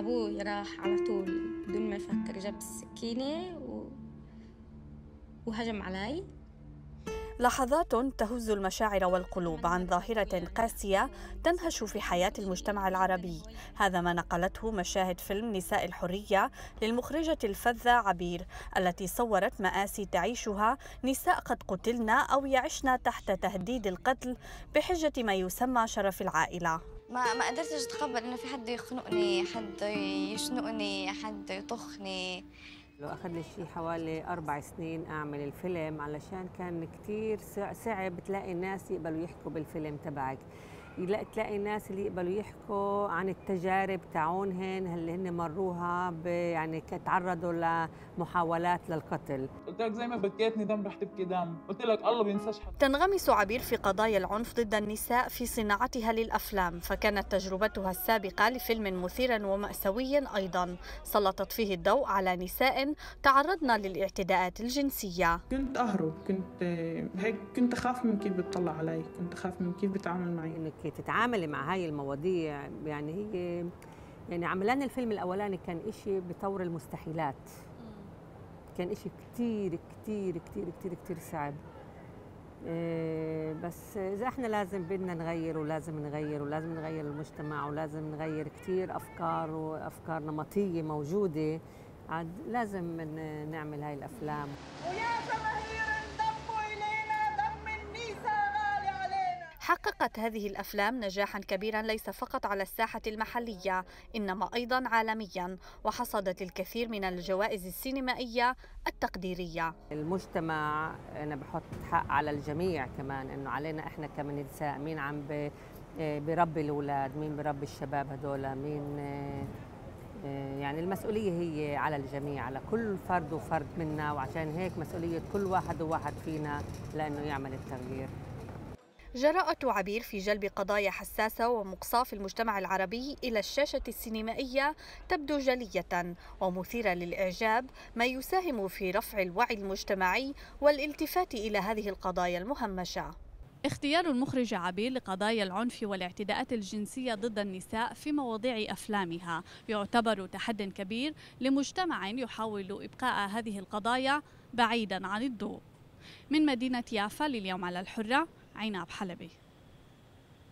أبوي راح على طول بدون ما يفكر جاب السكينة و... وهجم علي. لحظات تهز المشاعر والقلوب عن ظاهرة قاسية تنهش في حياة المجتمع العربي. هذا ما نقلته مشاهد فيلم نساء الحرية للمخرجة الفذة عبير التي صورت مآسي تعيشها نساء قد قتلن أو يعشن تحت تهديد القتل بحجة ما يسمى شرف العائلة. ما ما قدرتش أتقبل إنه في حد يخنقني حد يشنقني حد يطخني. لو أخذ لي شيء حوالي أربع سنين أعمل الفيلم علشان كان كتير صعب تلاقي الناس يقبلوا يحكوا بالفيلم تبعك. تلاقي الناس اللي يقبلوا يحكوا عن التجارب تاعونهن اللي هن مروها يعني تعرضوا لمحاولات للقتل. قلت لك زي ما بكيتني دم رح تبكي دم. قلت لك الله بينساش حد تنغمس عبير في قضايا العنف ضد النساء في صناعتها للأفلام فكانت تجربتها السابقة لفيلم مثير ومأساوي أيضا. سلطت فيه الضوء على نساء تعرضن للاعتداءات الجنسية. كنت أهرب كنت هيك كنت أخاف من كيف بتطلع علي كنت أخاف من كيف بتعامل معي. تتعاملي مع هاي المواضيع. يعني هي يعني عملان الفيلم الأولاني كان إشي بطور المستحيلات. كان إشي كتير كتير كتير كتير كتير صعب. إيه بس إذا إحنا لازم بدنا نغير ولازم نغير ولازم نغير المجتمع ولازم نغير كتير أفكار وأفكار نمطية موجودة عاد لازم نعمل هاي الأفلام. حققت هذه الأفلام نجاحا كبيرا ليس فقط على الساحة المحلية إنما أيضا عالميا وحصدت الكثير من الجوائز السينمائية التقديرية. المجتمع أنا بحط حق على الجميع كمان إنه علينا إحنا كمان نساء مين عم بربي الأولاد مين بربي الشباب هدول مين يعني المسؤولية هي على الجميع على كل فرد وفرد منا وعشان هيك مسؤولية كل واحد وواحد فينا لأنه يعمل التغيير. جراءة عبير في جلب قضايا حساسة ومقصاة في المجتمع العربي إلى الشاشة السينمائية تبدو جلية ومثيرة للإعجاب ما يساهم في رفع الوعي المجتمعي والالتفات إلى هذه القضايا المهمشة. اختيار المخرجة عبير لقضايا العنف والاعتداءات الجنسية ضد النساء في مواضيع أفلامها يعتبر تحد كبير لمجتمع يحاول إبقاء هذه القضايا بعيدا عن الضوء. من مدينة يافا لليوم على الحرة عناب حلبي